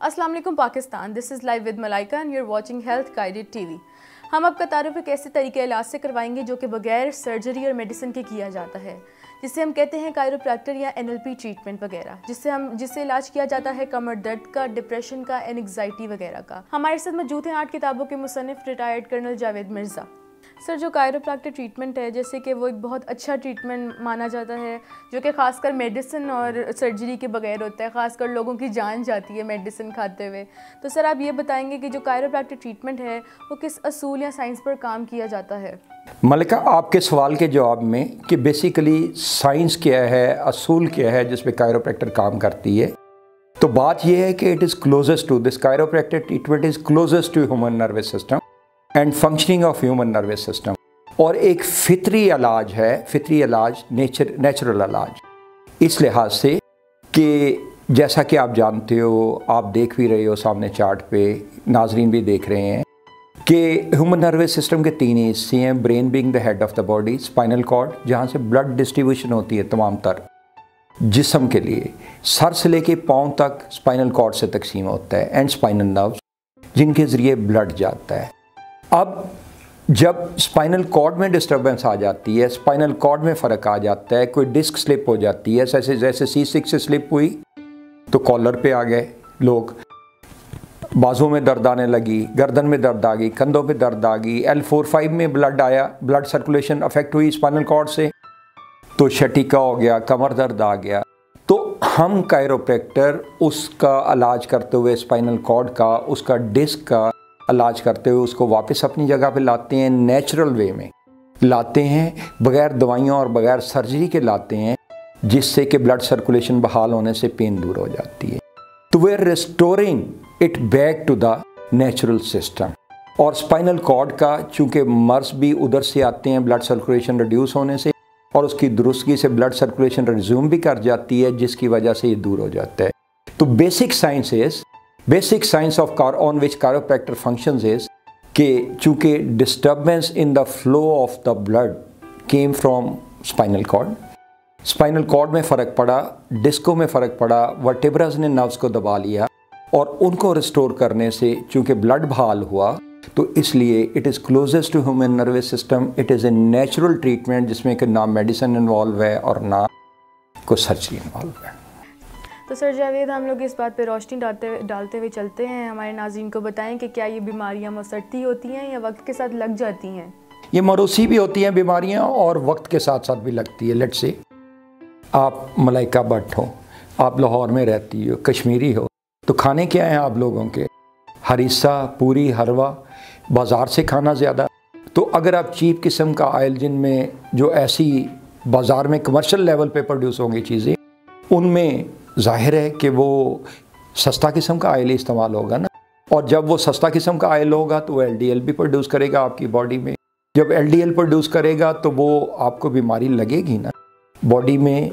السلام علیکم Pakistan this is live with Malaika and you are watching health guided T V ہم آپ کا تعارف ایک ایسے طریقے علاج سے کروائیں گے جو کہ بغیر سرجری اور میڈیسن کے کیا جاتا ہے جسے ہم کہتے ہیں کائروپریکٹر یا این ایل پی ٹریٹمنٹ وغیرہ، جس سے ہم، جس سے علاج کیا جاتا ہے کمر درد کا ڈپریشن کا اینگزائٹی وغیرہ کا۔ ہمارے ساتھ موجود ہیں آٹھ کتابوں کے مصنف retired colonel Javed Mirza. Sir, جو کائروپریکٹر ٹریٹمنٹ ہے، جیسے کہ وہ ایک بہت اچھا ٹریٹمنٹ مانا جاتا ہے، جو کہ خاص کر میڈیسن اور سرجری کے بغیر ہوتا ہے، خاص کر لوگوں کی جان جاتی ہے میڈیسن کھاتے ہوئے۔ تو سر، آپ یہ بتائیں گے کہ جو کائروپریکٹر ٹریٹمنٹ ہے، وہ کس اصول یا سائنس پر کام کیا جاتا ہے؟ ملکہ، آپ کے سوال کے جواب میں کہ بیسیکلی سائنس کیا ہے، اصول کیا ہے جس پہ کائروپریکٹر کام کرتی ہے۔ تو بات یہ ہے کہ it is closest to this chiropractor treatment is closest to human nervous system and functioning of human nervous system اور ایک فطری علاج ہے، فطری علاج نیچر نیچرل علاج۔ اس لحاظ سے کہ جیسا کہ آپ جانتے ہو، آپ دیکھ بھی رہے ہو سامنے چارٹ پہ، ناظرین بھی دیکھ رہے ہیں کہ ہیومن نروس سسٹم کے تین حصے ہیں brain being the head of the body spinal cord جہاں سے بلڈ ڈسٹریبیوشن ہوتی ہے تمام تر جسم کے لیے۔ سر سے لے کے پاؤں تک اسپائنل کارڈ سے تقسیم ہوتا ہے اینڈ اسپائنل نروز جن کے ذریعے بلڈ جاتا ہے۔ اب جب اسپائنل کارڈ میں ڈسٹربنس آ جاتی ہے اسپائنل کارڈ میں فرق آ جاتا ہے، کوئی ڈسک سلپ ہو جاتی ہے، جیسے جیسے سی سکس سے سلپ ہوئی تو کالر پہ آ گئے لوگ۔ بازوں میں درد آنے لگی، گردن میں درد آ گئی، کندھوں پہ درد آ گئی ایل فور فائیو میں بلڈ آیا بلڈ سرکولیشن افیکٹ ہوئی اسپائنل کارڈ سے۔ تو شٹیکا ہو گیا، کمر درد آ گیا۔ تو ہم کائروپریکٹر اس کا علاج کرتے ہوئے اسپائنل کارڈ کا، اس کا ڈسک کا علاج کرتے ہوئے اس کو واپس اپنی جگہ پہ لاتے ہیں نیچرل وے میں۔ لاتے ہیں، بغیر دوائیوں اور بغیر سرجری کے لاتے ہیں، جس سے کہ بلڈ سرکولیشن بحال ہونے سے پین دور ہو جاتی ہے۔ تو we are restoring it back to the natural system اور اسپائنل کارڈ کا چونکہ مرض بھی ادھر سے آتے ہیں بلڈ سرکولیشن ریڈیوس ہونے سے، اور اس کی درستگی سے بلڈ سرکولیشن ریزیوم بھی کر جاتی ہے، جس کی وجہ سے یہ دور ہو جاتا ہے۔ تو basic science basic science of car on which chiropractor functions is کہ چونکہ disturbance in the flow of the blood came from spinal cord spinal cord میں فرق پڑا ڈسکو میں فرق پڑا ورٹیبرز نے نروز کو دبا لیا اور ان کو ریسٹور کرنے سے چونکہ بلڈ بحال ہوا تو اس لیے it is closest to human nervous system it is a natural treatment جس میں کہ نہ میڈیسن انوالو ہے اور نہ کوئی سرجری انوالو ہے تو سر جاوید، ہم لوگ اس بات پہ روشنی ڈالتے ڈالتے ہوئے چلتے ہیں۔ ہمارے ناظرین کو بتائیں کہ کیا یہ بیماریاں مسرتی ہوتی ہیں یا وقت کے ساتھ لگ جاتی ہیں؟ یہ مروسی بھی ہوتی ہیں بیماریاں اور وقت کے ساتھ ساتھ بھی لگتی ہے لٹ سے آپ ملائکہ بٹ ہو، آپ لاہور میں رہتی ہو، کشمیری ہو، تو کھانے کیا ہیں آپ لوگوں کے؟ ہریسہ پوری ہروا بازار سے کھانا زیادہ۔ تو اگر آپ چیپ قسم کا آئل جن میں جو ایسی بازار میں کمرشل لیول پہ پروڈیوس ہوں گی چیزیں، ان میں ظاہر ہے کہ وہ سستا قسم کا آئل استعمال ہوگا نا۔ اور جب وہ سستا قسم کا آئل ہوگا تو وہ ایل ڈی ایل بھی پروڈیوس کرے گا آپ کی باڈی میں۔ جب ایل ڈی ایل پروڈیوس کرے گا تو وہ آپ کو بیماری لگے گی نا۔ باڈی میں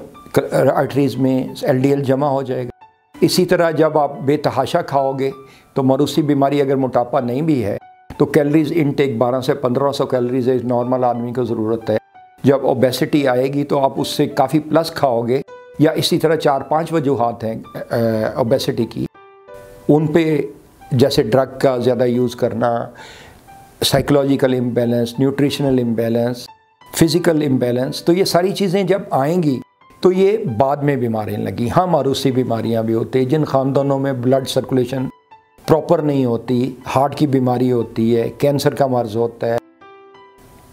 آرٹریز میں ایل ڈی ایل جمع ہو جائے گا۔ اسی طرح جب آپ بے تحاشا کھاؤ گے تو مروسی بیماری اگر موٹاپا نہیں بھی ہے تو کیلریز انٹیک بارہ سے پندرہ سو کیلریز نارمل آدمی کو ضرورت ہے۔ جب اوبیسٹی آئے گی تو آپ اس سے کافی پلس کھاؤ گے۔ یا اسی طرح چار پانچ وجوہات ہیں اوبیسٹی کی۔ ان پہ جیسے ڈرگ کا زیادہ یوز کرنا psychological imbalance nutritional imbalance physical imbalance تو یہ ساری چیزیں جب آئیں گی، تو یہ بعد میں بیماریاں لگیں۔ ہاں ماروسی بیماریاں بھی ہوتی ہیں، جن خاندانوں میں بلڈ سرکولیشن پراپر نہیں ہوتی ہارٹ کی بیماری ہوتی ہے کینسر کا مرض ہوتا ہے۔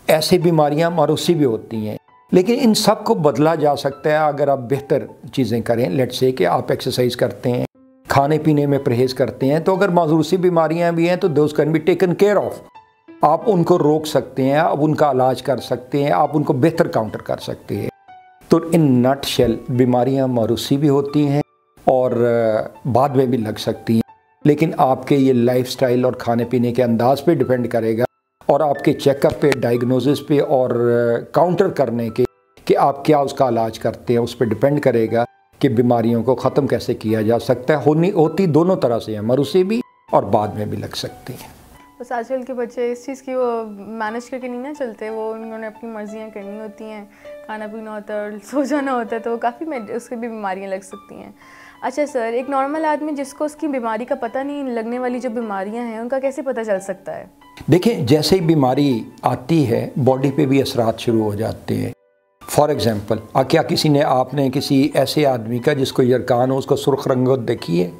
ایسی بیماریاں ماروسی بھی ہوتی ہیں۔ لیکن ان سب کو بدلا جا سکتا ہے اگر آپ بہتر چیزیں کریں۔ لیٹ سے کہ آپ ایکسرسائز کرتے ہیں، کھانے پینے میں پرہیز کرتے ہیں، تو اگر معذورسی بیماریاں بھی ہیں تو those can be taken care of آپ ان کو روک سکتے ہیں، آپ ان کا علاج کر سکتے ہیں، آپ ان کو بہتر کاؤنٹر کر سکتے ہیں۔ تو ان نٹ شیل بیماریاں معروسی بھی ہوتی ہیں اور بعد میں بھی لگ سکتی ہیں۔ لیکن آپ کے یہ لائف سٹائل اور کھانے پینے کے انداز پہ ڈیپینڈ کرے گا۔ اور آپ کے چیک اپ پہ ڈائگنوزس پہ اور کاؤنٹر کرنے کے، کہ آپ کیا اس کا علاج کرتے ہیں، اس پہ ڈپینڈ کرے گا کہ بیماریوں کو ختم کیسے کیا جا سکتا ہے۔ ہونی، ہوتی دونوں طرح سے ہیں مروسی بھی اور بعد میں بھی لگ سکتی ہیں۔ بس آج کل کے بچے اس چیز کی وہ مینج کر کے نہیں نہ چلتے، وہ انہوں نے اپنی مرضیاں کرنی ہوتی ہیں، کھانا پینا ہوتا ہے اور سو جانا ہوتا ہے، تو کافی اس کی بھی بیماریاں لگ سکتی ہیں۔ اچھا سر، ایک نارمل آدمی جس کو اس کی بیماری کا پتہ نہیں لگنے والی جو بیماریاں ہیں، ان کا کیسے پتہ چل سکتا ہے؟ دیکھیں، جیسے ہی بیماری آتی ہے باڈی پہ بھی اثرات شروع ہو جاتے ہیں۔ فار ایگزامپل کیا کسی نے، آپ نے کسی ایسے آدمی کا جس کو یرکان ہو، اس کو سرخ رنگت دیکھی ہے؟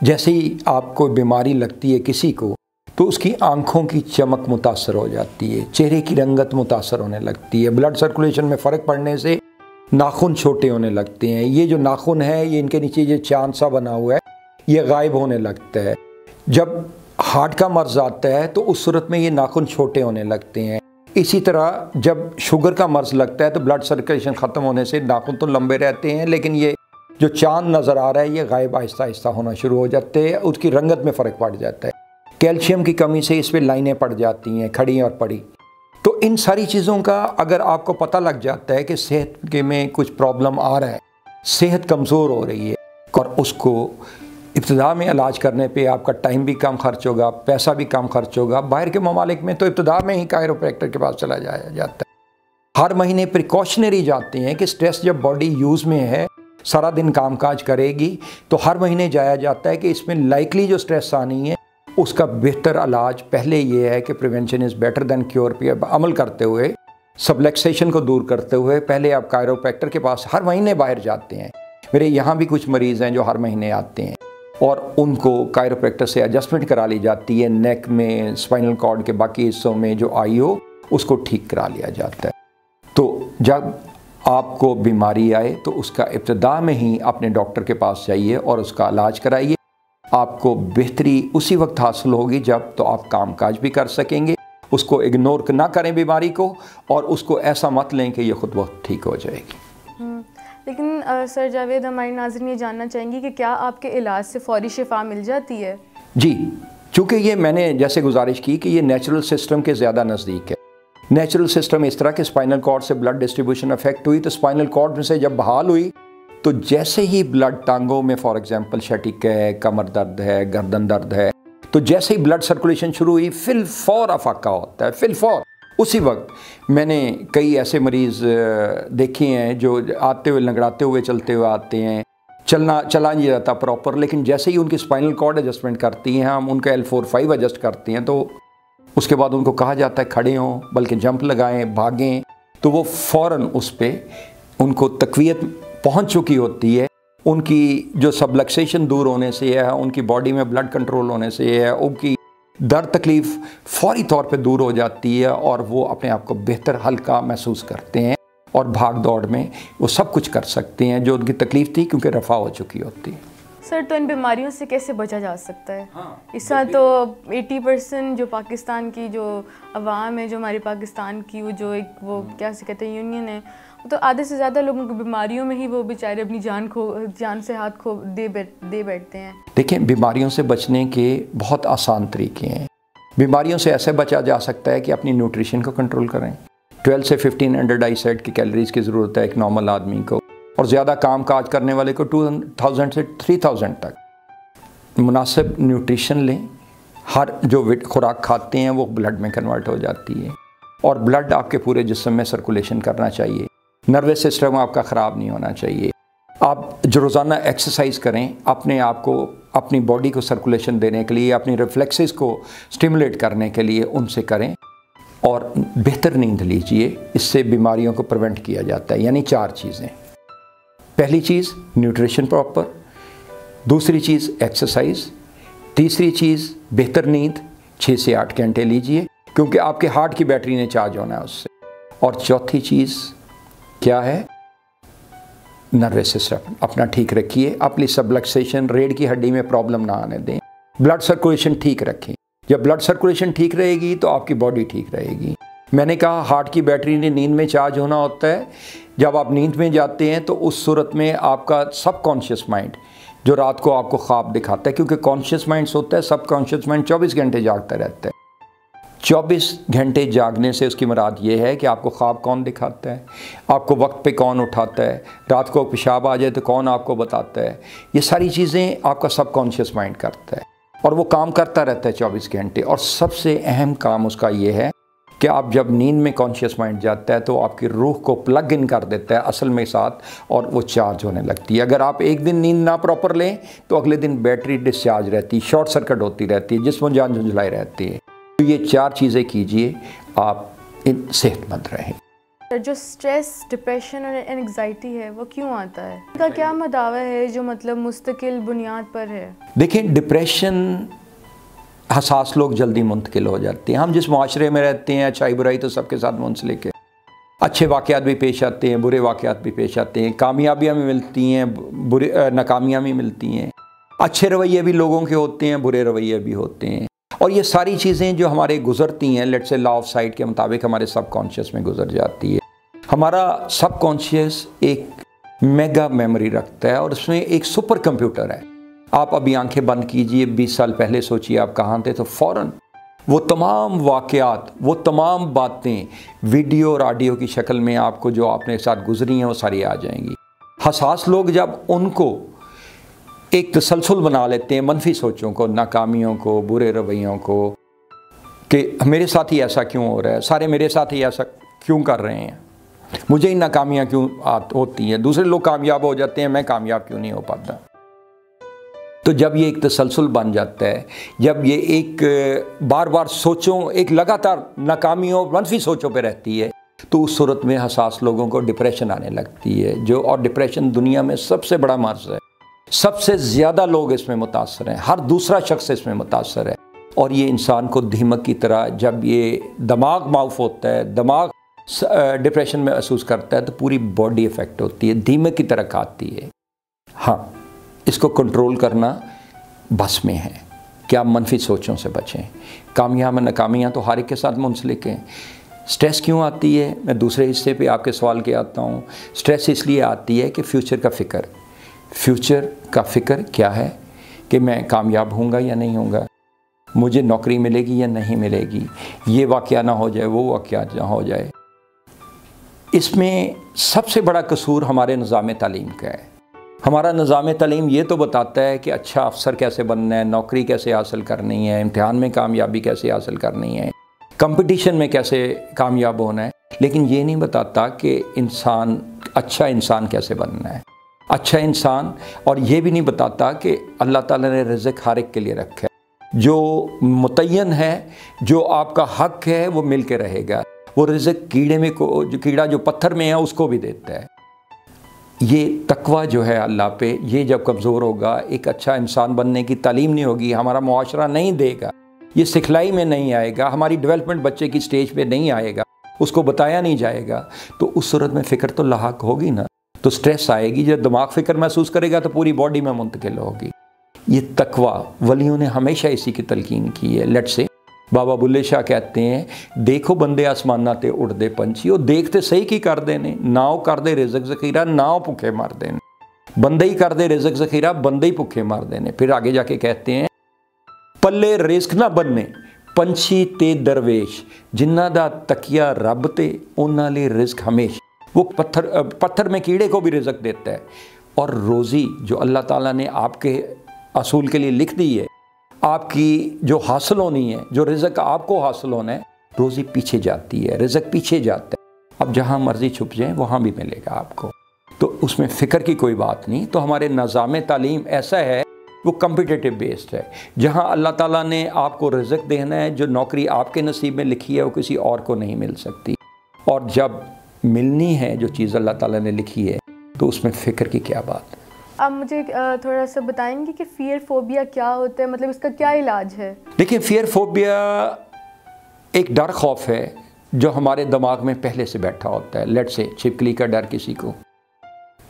جیسے ہی آپ کو بیماری لگتی ہے کسی کو، تو اس کی آنکھوں کی چمک متاثر ہو جاتی ہے، چہرے کی رنگت متاثر ہونے لگتی ہے۔ بلڈ سرکولیشن میں فرق پڑنے سے ناخن چھوٹے ہونے لگتے ہیں۔ یہ جو ناخن ہے، یہ ان کے نیچے یہ چاند سا بنا ہوا ہے، یہ غائب ہونے لگتا ہے۔ جب ہارٹ کا مرض آتا ہے، تو اس صورت میں یہ ناخن چھوٹے ہونے لگتے ہیں۔ اسی طرح جب شوگر کا مرض لگتا ہے، تو بلڈ سرکولیشن ختم ہونے سے ناخن تو لمبے رہتے ہیں، لیکن یہ جو چاند نظر آ رہا ہے، یہ غائب آہستہ آہستہ ہونا شروع ہو جاتے ہیں۔ اس کی رنگت میں فرق پڑ جاتا ہے۔ کیلشیم کی کمی سے اس پہ لائنیں پڑ جاتی ہیں، کھڑی اور پڑی۔ تو ان ساری چیزوں کا اگر آپ کو پتہ لگ جاتا ہے کہ صحت کے میں کچھ پرابلم آ رہا ہے، صحت کمزور ہو رہی ہے اور اس کو ابتدا میں علاج کرنے پہ آپ کا ٹائم بھی کم خرچ ہوگا، پیسہ بھی کم خرچ ہوگا۔ باہر کے ممالک میں تو ابتدا میں ہی کائروپریکٹر کے پاس چلا جایا جاتا ہے۔ ہر مہینے پریکاشنری جاتے ہیں کہ سٹریس جب باڈی یوز میں ہے، سارا دن کام کاج کرے گی تو ہر مہینے جایا جاتا ہے کہ اس میں لائکلی جو سٹریس آنی ہے اس کا بہتر علاج پہلے یہ ہے کہ prevention is better than cure پہ عمل کرتے ہوئے سبلیکسیشن کو دور کرتے ہوئے، پہلے آپ کائروپیکٹر کے پاس ہر مہینے باہر جاتے ہیں۔ میرے یہاں بھی کچھ مریض ہیں جو ہر مہینے آتے ہیں اور ان کو کائروپریکٹر سے ایڈجسٹمنٹ کرا لی جاتی ہے۔ نیک میں اسپائنل کارڈ کے باقی حصوں میں جو آئی ہو، اس کو ٹھیک کرا لیا جاتا ہے۔ تو جب آپ کو بیماری آئے، تو اس کا ابتدا میں ہی اپنے ڈاکٹر کے پاس جائیے اور اس کا علاج کرائیے۔ آپ کو بہتری اسی وقت حاصل ہوگی جب تو آپ کام کاج بھی کر سکیں گے۔ اس کو اگنور نہ کریں بیماری کو اور اس کو ایسا مت لیں کہ یہ خود وقت ٹھیک ہو جائے گی۔ لیکن سر جاوید ہماری ناظرین یہ جاننا چاہیں گی کہ کیا آپ کے علاج سے فوری شفا مل جاتی ہے؟ جی چونکہ یہ میں نے جیسے گزارش کی کہ یہ نیچرل سسٹم کے زیادہ نزدیک ہے۔ نیچرل سسٹم اس طرح کہ اسپائنل کارڈ سے بلڈ ڈسٹریبیوشن افیکٹ ہوئی تو اسپائنل کارڈ میں سے جب بحال ہوئی تو جیسے ہی بلڈ ٹانگوں میں فار ایگزامپل شٹک ہے، کمر درد ہے، گردن درد ہے، تو جیسے ہی بلڈ سرکولیشن شروع ہوئی، فل فور افاقہ ہوتا ہے، فل فور۔ اسی وقت میں نے کئی ایسے مریض دیکھے ہیں جو آتے ہوئے، لنگڑاتے ہوئے، چلتے ہوئے آتے ہیں۔ چلنا، چلا نہیں جاتا پراپر لیکن جیسے ہی ان کی اسپائنل کارڈ ایڈجسٹمنٹ کرتی ہیں، ہم ان کا ایل فور فائیو ایڈجسٹ کرتے ہیں، تو اس کے بعد ان کو کہا جاتا ہے کھڑے ہوں، بلکہ جمپ لگائیں، بھاگیں۔ تو وہ فوراً اس پہ ان کو تقویت پہنچ چکی ہوتی ہے، ان کی جو سبلکسیشن دور ہونے سے ہے، ان کی باڈی میں بلڈ کنٹرول ہونے سے ہے، ان کی درد تکلیف فوری طور پہ دور ہو جاتی ہے اور وہ اپنے آپ کو بہتر ہلکا محسوس کرتے ہیں اور بھاگ دوڑ میں وہ سب کچھ کر سکتے ہیں جو ان کی تکلیف تھی کیونکہ رفع ہو چکی ہوتی ہے۔ سر تو ان بیماریوں سے کیسے بچا جا سکتا ہے؟ ہاں، اس طرح تو ایٹی پرسنٹ جو پاکستان کی جو عوام ہے جو ہماری پاکستان کی وہ جو ایک وہ کیا سے کہتے ہیں یونین ہے تو آدھے سے زیادہ لوگوں کی بیماریوں میں ہی وہ بیچارے اپنی جان کھو جان سے ہاتھ کھو دے دے بیٹھتے ہیں۔ دیکھیں بیماریوں سے بچنے کے بہت آسان طریقے ہیں۔ بیماریوں سے ایسے بچا جا سکتا ہے کہ اپنی نیوٹریشن کو کنٹرول کریں۔ ٹویلو سے ففٹین ہنڈریڈ آئی سیٹ کی کیلریز کی ضرورت ہے ایک نارمل آدمی کو۔ اور زیادہ کام کاج کرنے والے کو ٹو تھاؤزنڈ سے تھری تھاؤزنڈ تک۔ مناسب نیوٹریشن لیں۔ ہر جو خوراک کھاتے ہیں وہ بلڈ میں کنورٹ ہو جاتی ہے۔ اور بلڈ آپ کے پورے جسم میں سرکولیشن کرنا چاہیے۔ نروس سسٹم آپ کا خراب نہیں ہونا چاہیے۔ آپ جو روزانہ ایکسرسائز کریں، اپنے آپ کو، اپنی باڈی کو سرکولیشن دینے کے لیے، اپنی ریفلیکسز کو سٹیمولیٹ کرنے کے لیے ان سے کریں۔ اور بہتر نیند لیجیے۔ اس سے بیماریوں کو پریونٹ کیا جاتا ہے۔ یعنی چار چیزیں۔ پہلی چیز نیوٹریشن پراپر، دوسری چیز ایکسرسائز، تیسری چیز بہتر نیند، چھ سے آٹھ گھنٹے لیجیے، کیونکہ آپ کے ہارٹ کی بیٹری نے چارج ہونا ہے اس سے۔ اور چوتھی چیز کیا ہے؟ نروس سسٹم، اپنا ٹھیک رکھیے اپنی سبلکسیشن ریڈ کی ہڈی میں پرابلم نہ آنے دیں۔ بلڈ سرکولیشن ٹھیک رکھیں۔ جب بلڈ سرکولیشن ٹھیک رہے گی تو آپ کی باڈی ٹھیک رہے گی۔ میں نے کہا، ہارٹ کی بیٹری نے نیند میں چارج ہونا ہوتا ہے۔ جب آپ نیند میں جاتے ہیں تو اس صورت میں آپ کا سب کانشیس مائنڈ جو رات کو آپ کو خواب دکھاتا ہے، کیونکہ کانشیس مائنڈ ہوتا ہے سب کانشیس مائنڈ چوبیس گھنٹے جاگتا رہتا ہے۔ چوبیس گھنٹے جاگنے سے اس کی مراد یہ ہے کہ آپ کو خواب کون دکھاتا ہے؟ آپ کو وقت پہ کون اٹھاتا ہے؟ رات کو پیشاب آ جائے تو کون آپ کو بتاتا ہے؟ یہ ساری چیزیں آپ کا سب کانشیس مائنڈ کرتا ہے اور وہ کام کرتا رہتا ہے چوبیس گھنٹے۔ اور سب سے اہم کام اس کا یہ ہے کہ آپ جب نیند میں کانشیس مائنڈ جاتا ہے تو آپ کی روح کو پلگ ان کر دیتا ہے اصل میں ساتھ اور وہ چارج ہونے لگتی ہے۔ اگر آپ ایک دن نیند نہ پراپر لیں تو اگلے دن بیٹری ڈسچارج رہتی ہے شارٹ سرکٹ ہوتی رہتی ہے جسم جان جھنجھلائی رہتی ہے۔ تو یہ چار چیزیں کیجیے آپ ان صحت مند رہیں۔ جو سٹریس ڈپریشن اور انگزائٹی ہے وہ کیوں آتا ہے؟ کا کیا مداوع ہے جو مطلب مستقل بنیاد پر ہے؟ دیکھیں ڈپریشن حساس لوگ جلدی منتقل ہو جاتے ہیں۔ ہم جس معاشرے میں رہتے ہیں، اچھائی برائی تو سب کے ساتھ منسلک ہے اچھے واقعات بھی پیش آتے ہیں، برے واقعات بھی پیش آتے ہیں۔ کامیابیاں بھی ملتی ہیں، برے ناکامیاں بھی ملتی ہیں۔ اچھے رویے بھی لوگوں کے ہوتے ہیں، برے رویے بھی ہوتے ہیں۔ اور یہ ساری چیزیں جو ہمارے گزرتی ہیں لیٹ سے لا آف سائٹ کے مطابق ہمارے سب کانشیس میں گزر جاتی ہے۔ ہمارا سب کانشیس ایک میگا میموری رکھتا ہے اور اس میں ایک سپر کمپیوٹر ہے۔ آپ ابھی آنکھیں بند کیجیے، بیس سال پہلے سوچئے آپ کہاں تھے، تو فوراً وہ تمام واقعات، وہ تمام باتیں ویڈیو اور آڈیو کی شکل میں آپ کو جو آپ نے ساتھ گزری ہیں، وہ ساری آ جائیں گی۔ حساس لوگ جب ان کو ایک تسلسل بنا لیتے ہیں، منفی سوچوں کو، ناکامیوں کو، برے رویوں کو، کہ میرے ساتھ ہی ایسا کیوں ہو رہا ہے؟ سارے میرے ساتھ ہی ایسا کیوں کر رہے ہیں؟ مجھے ہی ناکامیاں کیوں ہوتی ہیں؟ دوسرے لوگ کامیاب ہو جاتے ہیں، میں کامیاب کیوں نہیں ہو پاتا؟ تو جب یہ ایک تسلسل بن جاتا ہے، جب یہ ایک، بار بار سوچوں، ایک لگاتار ناکامیوں منفی سوچوں پہ رہتی ہے، تو اس صورت میں حساس لوگوں کو ڈپریشن آنے لگتی ہے، جو اور ڈپریشن دنیا میں سب سے بڑا مرض ہے۔ سب سے زیادہ لوگ اس میں متاثر ہیں، ہر دوسرا شخص اس میں متاثر ہے۔ اور یہ انسان کو دھیمک کی طرح جب یہ دماغ معاف ہوتا ہے، دماغ ڈپریشن میں محسوس کرتا ہے، تو پوری باڈی افیکٹ ہوتی ہے، دھیمک کی طرح کھاتی ہے۔ ہاں۔ اس کو کنٹرول کرنا بس میں ہے۔ کہ آپ منفی سوچوں سے بچیں؟ کامیاب ناکامیاں تو ہر ایک کے ساتھ منسلک ہیں۔ سٹریس کیوں آتی ہے؟ میں دوسرے حصے پہ آپ کے سوال کے آتا ہوں۔ سٹریس اس لیے آتی ہے کہ فیوچر کا فکر۔ فیوچر کا فکر کیا ہے؟ کہ میں کامیاب ہوں گا یا نہیں ہوں گا؟ مجھے نوکری ملے گی یا نہیں ملے گی؟ یہ واقعہ نہ ہو جائے، وہ واقعہ نہ ہو جائے۔ اس میں سب سے بڑا قصور ہمارے نظام تعلیم کا ہے۔ ہمارا نظام تعلیم یہ تو بتاتا ہے کہ اچھا افسر کیسے بننا ہے، نوکری کیسے حاصل کرنی ہے، امتحان میں کامیابی کیسے حاصل کرنی ہے، کمپٹیشن میں کیسے کامیاب ہونا ہے۔ لیکن یہ نہیں بتاتا کہ انسان اچھا انسان کیسے بننا ہے۔ اچھا انسان، اور یہ بھی نہیں بتاتا کہ اللہ تعالیٰ نے رزق ہر ایک کے لیے رکھا ہے۔ جو متعین ہے، جو آپ کا حق ہے، وہ مل کے رہے گا۔ وہ رزق کیڑے میں کو، جو کیڑا جو پتھر میں ہے، اس کو بھی دیتا ہے۔ یہ تقوی جو ہے اللہ پہ، یہ جب کمزور ہوگا، ایک اچھا انسان بننے کی تعلیم نہیں ہوگی، ہمارا معاشرہ نہیں دے گا، یہ سکھلائی میں نہیں آئے گا، ہماری ڈیولپمنٹ بچے کی سٹیج پہ نہیں آئے گا، اس کو بتایا نہیں جائے گا، تو اس صورت میں فکر تو لاحق ہوگی نا، تو سٹریس آئے گی، جب دماغ فکر محسوس کرے گا تو پوری باڈی میں منتقل ہوگی۔ یہ تقوی، ولیوں نے ہمیشہ اسی کی تلقین کی ہے لٹ سے بابا بلے شاہ کہتے ہیں دیکھو بندے آسمانہ تے اڑ دے پنچھی وہ دیکھتے صحیح کی کر دینے ناؤ کر دے رزق ذخیرہ ناؤ پکھے مار دینے بندے ہی کر دے رزق ذخیرہ بندے ہی پکھے مار دینے پھر آگے جا کے کہتے ہیں پلے رزق نہ بننے پنچھی تے درویش جنہ دا تکیہ رب تے انہاں لے رزق ہمیش وہ پتھر پتھر میں کیڑے کو بھی رزق دیتا ہے اور روزی جو اللہ تعالیٰ نے آپ کے اصول کے لیے لکھ دی ہے آپ کی جو حاصل ہونی ہے، جو رزق آپ کو حاصل ہونا ہے، روزی پیچھے جاتی ہے، رزق پیچھے جاتا ہے۔ اب جہاں مرضی چھپ جائیں، وہاں بھی ملے گا آپ کو۔ تو اس میں فکر کی کوئی بات نہیں، تو ہمارے نظام تعلیم ایسا ہے، وہ کمپٹیٹیو بیسڈ ہے۔ جہاں اللہ تعالیٰ نے آپ کو رزق دینا ہے، جو نوکری آپ کے نصیب میں لکھی ہے، وہ کسی اور کو نہیں مل سکتی۔ اور جب ملنی ہے، جو چیز اللہ تعالیٰ نے لکھی ہے، تو اس میں فکر کی کیا بات ہے؟ آپ مجھے تھوڑا سا بتائیں گے کہ فیئر فوبیا کیا ہوتا ہے؟ مطلب اس کا کیا علاج ہے؟ دیکھیں فیئر فوبیا ایک ڈر خوف ہے جو ہمارے دماغ میں پہلے سے بیٹھا ہوتا ہے۔ لیٹ سے چھپکلی کا ڈر، کسی کو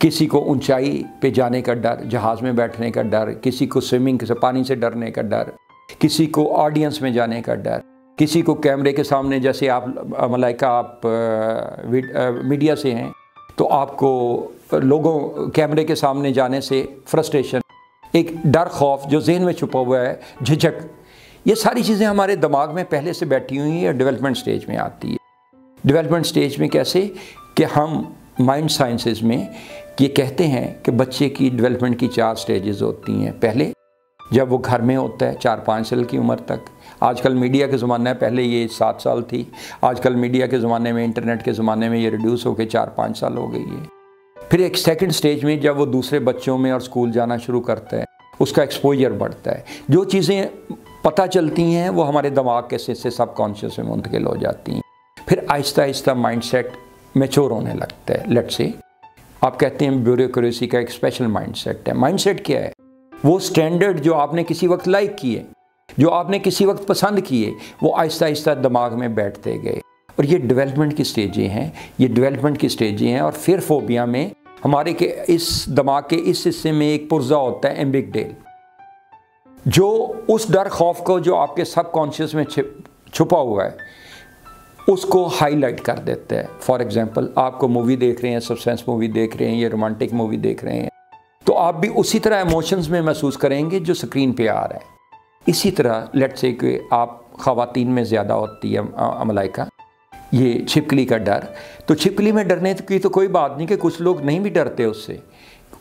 کسی کو اونچائی پہ جانے کا ڈر، جہاز میں بیٹھنے کا ڈر، کسی کو سوئمنگ سے، پانی سے ڈرنے کا ڈر، کسی کو آڈینس میں جانے کا ڈر، کسی کو کیمرے کے سامنے، جیسے آپ، ملائکہ، آپ میڈیا سے ہیں تو آپ کو لوگوں کیمرے کے سامنے جانے سے فرسٹریشن، ایک ڈر خوف جو ذہن میں چھپا ہوا ہے، جھجھک، یہ ساری چیزیں ہمارے دماغ میں پہلے سے بیٹھی ہوئی ہیں ڈیولپمنٹ سٹیج میں آتی ہے ڈیولپمنٹ سٹیج میں کیسے؟ کہ ہم مائنڈ سائنسز میں یہ کہتے ہیں کہ بچے کی ڈیولپمنٹ کی چار سٹیجز ہوتی ہیں۔ پہلے جب وہ گھر میں ہوتا ہے، چار پانچ سال کی عمر تک آج کل میڈیا کے زمانہ ہے، پہلے یہ سات سال تھی۔ آج کل میڈیا کے زمانے میں، انٹرنیٹ کے زمانے میں یہ ریڈیوس ہو کے چار پانچ سال ہو گئی ہے۔ پھر ایک سیکنڈ سٹیج میں جب وہ دوسرے بچوں میں اور سکول جانا شروع کرتا ہے، اس کا ایکسپوجر بڑھتا ہے۔ جو چیزیں پتہ چلتی ہیں، وہ ہمارے دماغ کے سے سب کانشیس میں منتقل ہو جاتی ہیں۔ پھر آہستہ آہستہ مائنڈ سیٹ میچور ہونے لگتا ہے۔ لیٹ سے آپ کہتے ہیں بیوروکریسی کا ایک اسپیشل مائنڈ سیٹ ہے۔ مائنڈ سیٹ کیا ہے؟ وہ سٹینڈرڈ جو آپ نے کسی وقت لائک کیے جو آپ نے کسی وقت پسند کیے، وہ آہستہ آہستہ دماغ میں بیٹھتے گئے۔ اور یہ ڈیولپمنٹ کی سٹیجیں ہیں۔ یہ ڈیولپمنٹ کی سٹیجیں ہیں اور پھر فوبیا میں ہمارے کے اس دماغ کے اس حصے میں ایک پرزہ ہوتا ہے ایمبک ڈیل جو اس ڈر خوف کو جو آپ کے سب کانشیس میں چھپا ہوا ہے، اس کو ہائی لائٹ کر دیتا ہے۔ فار ایگزامپل آپ کو مووی دیکھ رہے ہیں سبسینس مووی دیکھ رہے ہیں یا رومانٹک مووی دیکھ رہے ہیں، تو آپ بھی اسی طرح ایموشنز میں محسوس کریں گے جو سکرین پہ آ رہا ہے۔ اسی طرح لیٹ سے کہ آپ خواتین میں زیادہ ہوتی ہے ملائکہ، یہ چھپکلی کا ڈر، تو چھپکلی میں ڈرنے کی تو کوئی بات نہیں کہ کچھ لوگ نہیں بھی ڈرتے اس سے،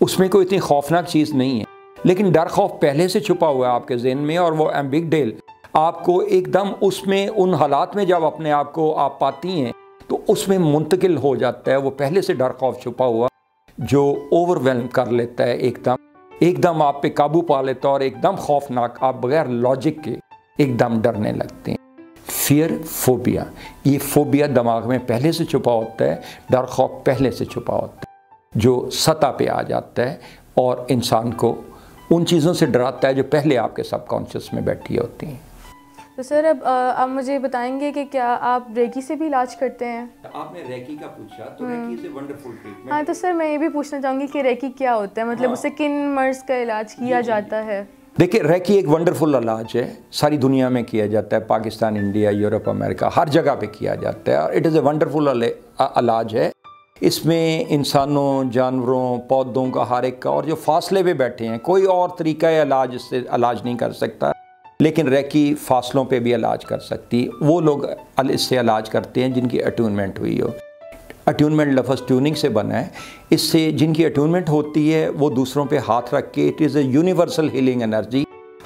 اس میں کوئی اتنی خوفناک چیز نہیں ہے، لیکن ڈر خوف پہلے سے چھپا ہوا ہے آپ کے ذہن میں اور وہ بگ ڈیل آپ کو ایک دم اس میں ان حالات میں جب اپنے آپ کو آپ پاتی ہیں، تو اس میں منتقل ہو جاتا ہے، وہ پہلے سے ڈر خوف چھپا ہوا جو اوور ویلم کر لیتا ہے ایک دم ایک دم آپ پہ قابو پا لیتا ہے اور ایک دم خوفناک آپ بغیر لاجک کے ایک دم ڈرنے لگتے ہیں۔ فیئر فوبیا یہ فوبیا دماغ میں پہلے سے چھپا ہوتا ہے ڈر خوف پہلے سے چھپا ہوتا ہے۔ جو سطح پہ آ جاتا ہے اور انسان کو ان چیزوں سے ڈراتا ہے جو پہلے آپ کے سب کانشیس میں بیٹھی ہوتی ہیں۔ تو سر اب آپ مجھے بتائیں گے کہ کیا آپ ریکی سے بھی علاج کرتے ہیں؟ آپ نے ریکی کا پوچھا تو ریکی سے ونڈرفل ٹریٹمنٹ ہاں تو سر میں یہ بھی پوچھنا چاہوں گی کہ ریکی کیا ہوتا ہے؟ مطلب اسے کن مرض کا علاج کیا جاتا ہے؟ دیکھیں ریکی ایک ونڈرفل علاج ہے۔ ساری دنیا میں کیا جاتا ہے پاکستان انڈیا یورپ امریکہ ہر جگہ پہ کیا جاتا ہے۔ اور اٹ از اے ونڈرفل علاج ہے۔ اس میں انسانوں جانوروں پودوں کا ہر ایک کا اور جو فاصلے پہ بیٹھے ہیں کوئی اور طریقہ علاج اس سے علاج نہیں کر سکتا۔ لیکن ریکی فاصلوں پہ بھی علاج کر سکتی۔ وہ لوگ اس سے علاج کرتے ہیں جن کی اٹیونمنٹ ہوئی ہو۔ اٹیونمنٹ لفظ ٹیوننگ سے بنا ہے۔ اس سے جن کی اٹیونمنٹ ہوتی ہے، وہ دوسروں پہ ہاتھ رکھ کے it is a universal healing energy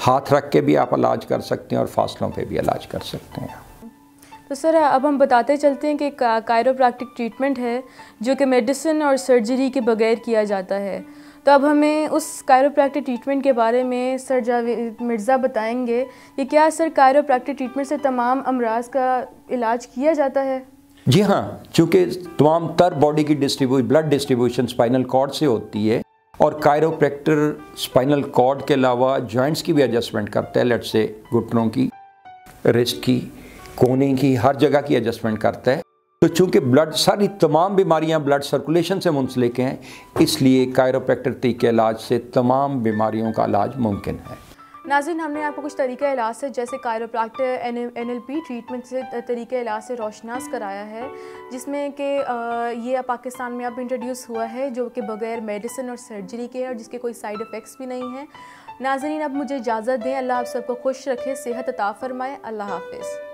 ہاتھ رکھ کے بھی آپ علاج کر سکتے ہیں اور فاصلوں پہ بھی علاج کر سکتے ہیں۔ تو سر، اب ہم بتاتے چلتے ہیں کہ کائرو پریکٹک ٹریٹمنٹ ہے، جو کہ میڈیسن اور سرجری کے بغیر کیا جاتا ہے۔ تو اب ہمیں اس کائرو پریکٹک ٹریٹمنٹ کے بارے میں سر جاوید مرزا بتائیں گے کہ کیا سر کائروپریکٹک ٹریٹمنٹ سے تمام امراض کا علاج کیا جاتا ہے؟ جی ہاں چونکہ تمام تر باڈی کی distribution blood distribution spinal cord سے ہوتی ہے اور کائرو پریکٹر اسپائنل کارڈ کے علاوہ جوائنٹس کی بھی ایڈجسٹمنٹ کرتا ہے لیٹ سے گھٹنوں کی رسٹ کی، کونے کی، ہر جگہ کی ایڈجسٹمنٹ کرتا ہے۔ تو چونکہ بلڈ ساری تمام بیماریاں بلڈ سرکولیشن سے منسلک ہیں، اس لیے کائرو پریکٹر کے علاج سے تمام بیماریوں کا علاج ممکن ہے۔ ناظرین، ہم نے آپ کو کچھ طریقہ علاج سے، جیسے chiropractor N L P treatment سے طریقہ علاج سے روشناس کرایا ہے، جس میں کہ یہ پاکستان میں اب انٹروڈیوس ہوا ہے، جو کہ بغیر میڈیسن اور سرجری کے اور جس کے کوئی سائیڈ افیکٹس بھی نہیں ہیں۔ ناظرین، اب مجھے اجازت دیں، اللہ آپ سب کو خوش رکھے، صحت عطا فرمائے، اللہ حافظ۔